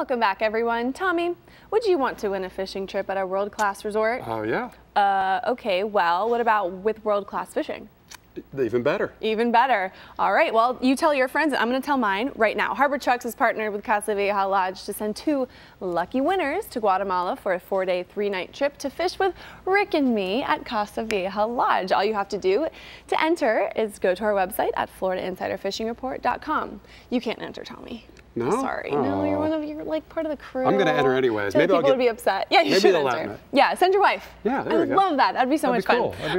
Welcome back, everyone. Tommy, would you want to win a fishing trip at a world-class resort? Oh, uh, yeah. Uh, okay, well, what about with world-class fishing? Even better. Even better. All right, well, you tell your friends. And I'm going to tell mine right now. Harbor Trucks has partnered with Casa Vieja Lodge to send two lucky winners to Guatemala for a four-day, three-night trip to fish with Rick and me at Casa Vieja Lodge. All you have to do to enter is go to our website at floridainsiderfishingreport.com. You can't enter, Tommy. No? Sorry. Oh. No, you're one of you're like part of the crew. I'm gonna enter anyways. Maybe people I'll get, would be upset. Yeah, you should enter. Yeah, send your wife. Yeah, there I we go. love that. That'd be so That'd much be fun. Cool.